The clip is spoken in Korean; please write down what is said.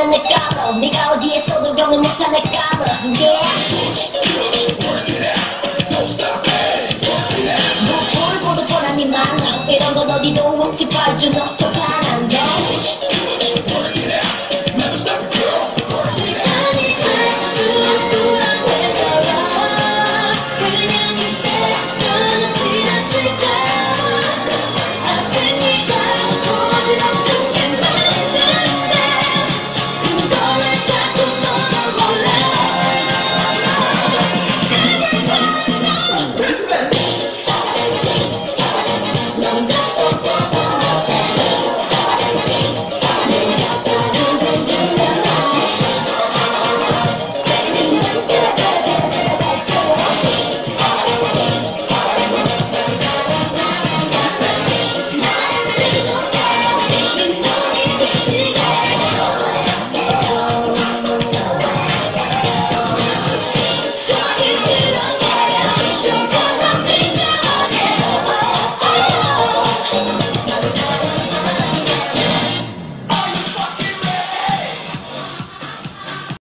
못하는 내 깔러 네가 어디에서도 경험 못하는 내 깔러 Yeah. 너 볼보도 뻔한 네 만남 이런 건 어디도 없지 발주 너.